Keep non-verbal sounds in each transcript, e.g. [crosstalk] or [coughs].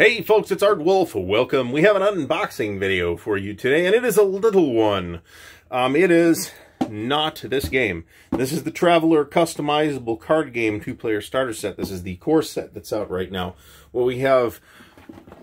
Hey folks, it's Ardwulf. Welcome. We have an unboxing video for you today, and it is a little one. Um, it is not this game. This is the Traveller customizable card game two-player starter set. This is the core set that's out right now. What we have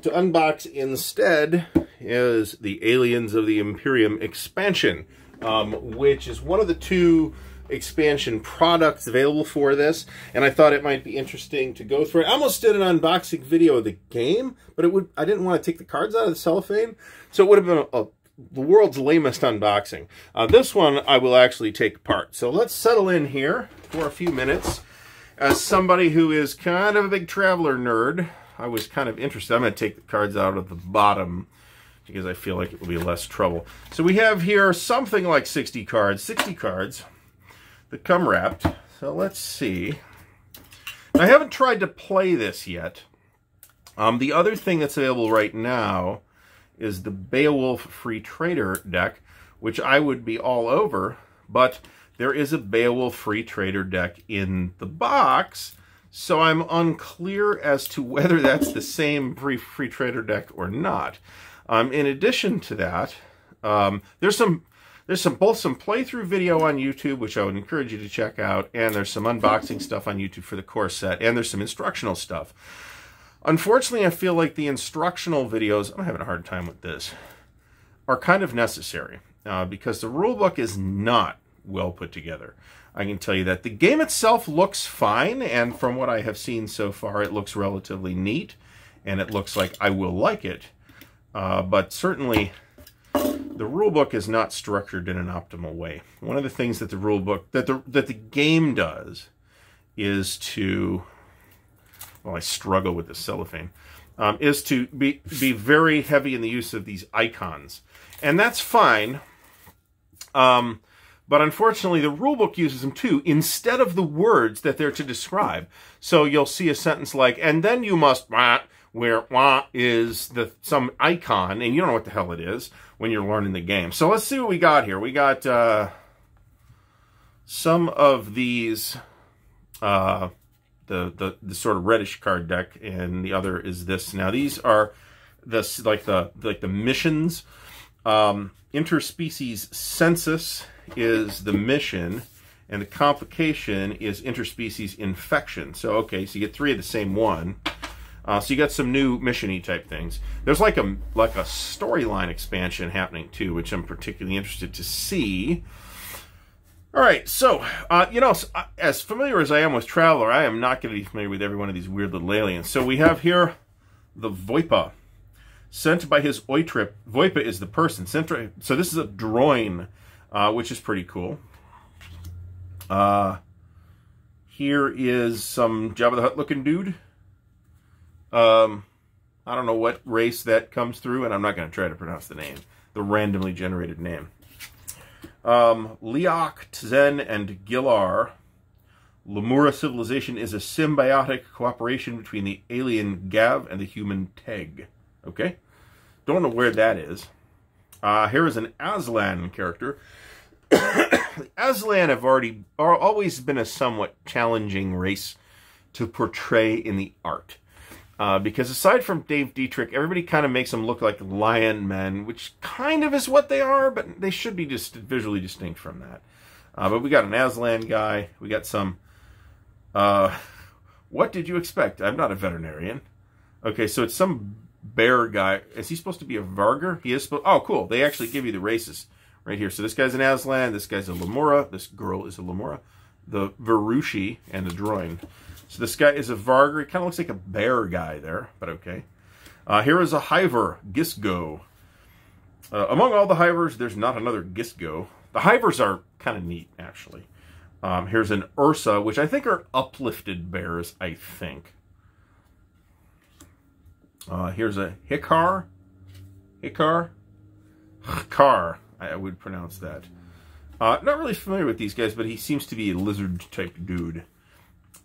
to unbox instead is the Aliens of the Imperium expansion, um, which is one of the two expansion products available for this, and I thought it might be interesting to go through it. I almost did an unboxing video of the game, but it would I didn't want to take the cards out of the cellophane, so it would have been a, a the world's lamest unboxing. Uh, this one I will actually take apart. So let's settle in here for a few minutes. As somebody who is kind of a big Traveller nerd, I was kind of interested. I'm going to take the cards out of the bottom because I feel like it will be less trouble. So we have here something like 60 cards, 60 cards come wrapped. So let's see. I haven't tried to play this yet. Um, the other thing that's available right now is the Beowulf Free Trader deck, which I would be all over, but there is a Beowulf Free Trader deck in the box, so I'm unclear as to whether that's the same free, free trader deck or not. Um, in addition to that, um, there's some there's some both some playthrough video on YouTube, which I would encourage you to check out, and there's some unboxing stuff on YouTube for the core set, and there's some instructional stuff. Unfortunately, I feel like the instructional videos, I'm having a hard time with this, are kind of necessary uh, because the rulebook is not well put together. I can tell you that. The game itself looks fine, and from what I have seen so far, it looks relatively neat, and it looks like I will like it. Uh, but certainly the rulebook is not structured in an optimal way. One of the things that the rulebook that the that the game does is to well, I struggle with the cellophane, um, is to be be very heavy in the use of these icons, and that's fine. Um, but unfortunately, the rulebook uses them too instead of the words that they're to describe. So you'll see a sentence like, "And then you must," where wah is the some icon, and you don't know what the hell it is when you're learning the game. So let's see what we got here. We got uh, some of these, uh, the, the the sort of reddish card deck, and the other is this. Now these are this like the like the missions. Um, interspecies census is the mission, and the complication is interspecies infection. So okay, so you get three of the same one. Uh, so you got some new missiony type things. There's like a like a storyline expansion happening too, which I'm particularly interested to see. All right, so uh, you know, uh, as familiar as I am with Traveller, I am not going to be familiar with every one of these weird little aliens. So we have here the Voipa, sent by his Oitrip. Voipa is the person. Sent, so this is a Droyne, uh, which is pretty cool. Uh, here is some Jabba the Hutt looking dude. Um, I don't know what race that comes through, and I'm not going to try to pronounce the name, the randomly generated name. Um, Leok, Tzen, and Gilar. Lemura civilization is a symbiotic cooperation between the alien Gav and the human Teg. Okay? Don't know where that is. Uh, here is an Aslan character. [coughs] Aslan have already are always been a somewhat challenging race to portray in the art. Uh, because aside from Dave Deitrick, everybody kind of makes them look like lion men, which kind of is what they are, but they should be just visually distinct from that. Uh, but we got an Aslan guy. We got some... Uh, what did you expect? I'm not a veterinarian. Okay, so it's some bear guy. Is he supposed to be a Vargr? He is supposed... Oh, cool. They actually give you the races right here. So this guy's an Aslan. This guy's a Lemura. This girl is a Lemura. The Verushi and the Droyne. So this guy is a Vargr. He kind of looks like a bear guy there, but okay. Uh, here is a Hiver, Gisgo. Uh, among all the Hivers, there's not another Gisgo. The Hivers are kind of neat, actually. Um, here's an Ursa, which I think are uplifted bears, I think. Uh, here's a Hikar. Hikar? Hikar, I would pronounce that. Uh, not really familiar with these guys, but he seems to be a lizard-type dude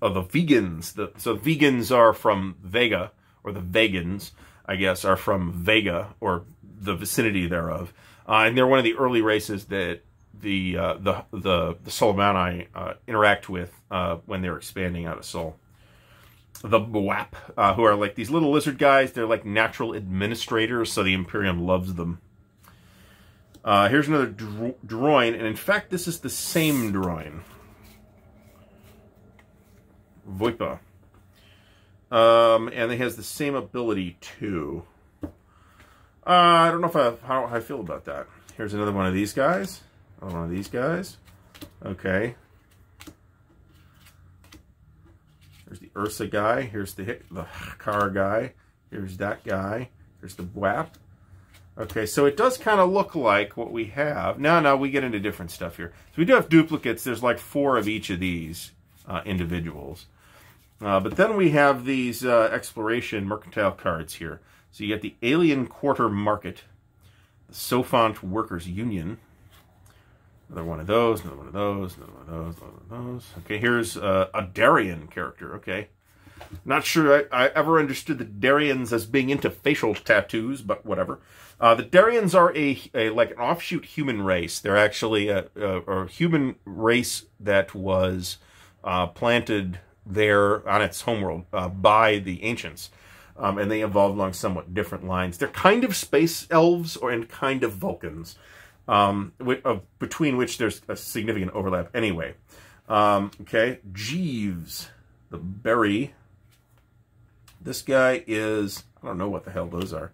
of the vegans. The, so vegans are from Vega, or the vegans, I guess, are from Vega, or the vicinity thereof. Uh, and they're one of the early races that the uh, the the the uh, interact with uh, when they're expanding out of Sol. the Bwap, uh, who are like these little lizard guys. They're like natural administrators, so the Imperium loves them. Uh, here's another dro Droyne, and in fact, this is the same Droyne. Voipa. Um, and it has the same ability, too. Uh, I don't know if I, how I feel about that. Here's another one of these guys. Another one of these guys. Okay. Here's the Ursa guy. Here's the the car guy. Here's that guy. Here's the WAP. Okay, so it does kind of look like what we have. Now, now we get into different stuff here. So we do have duplicates. There's like four of each of these uh, individuals. Uh, but then we have these uh, exploration mercantile cards here. So you get the Alien Quarter Market, the Sophont Workers Union, another one of those, another one of those, another one of those, another one of those. Okay, here's uh, a Darrian character. Okay, not sure I, I, ever understood the Darrians as being into facial tattoos, but whatever. Uh, the Darrians are a, a, like an offshoot human race. They're actually a, a, a human race that was uh, planted there on its homeworld uh, by the ancients. Um, and they evolved along somewhat different lines. They're kind of space elves or and kind of Vulcans, um, between which there's a significant overlap anyway. Um, okay, Jeeves, the berry. This guy is, I don't know what the hell those are.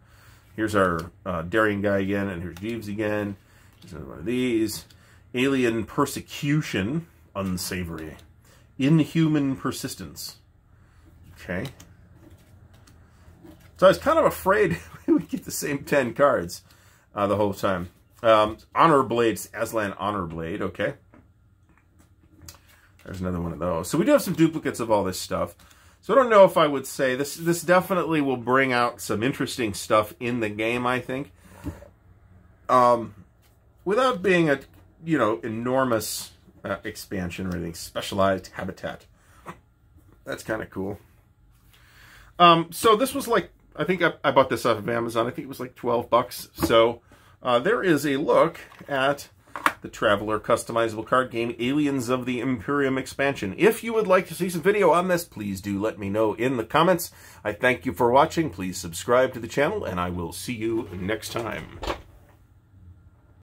Here's our uh, Darrian guy again, and here's Jeeves again. Here's another one of these. Alien Persecution, unsavory. Inhuman Persistence. Okay. So I was kind of afraid [laughs] we would get the same 10 cards uh, the whole time. Um, Honor Blades, Aslan Honor Blade, okay. There's another one of those. So we do have some duplicates of all this stuff. So I don't know if I would say this. This definitely will bring out some interesting stuff in the game. I think, um, without being a you know enormous uh, expansion or anything, specialized habitat. That's kind of cool. Um, so this was like I think I, I, bought this off of Amazon. I think it was like twelve bucks. So uh, there is a look at the Traveller customizable card game Aliens of the Imperium expansion. If you would like to see some video on this, please do let me know in the comments. I thank you for watching. Please subscribe to the channel, and I will see you next time.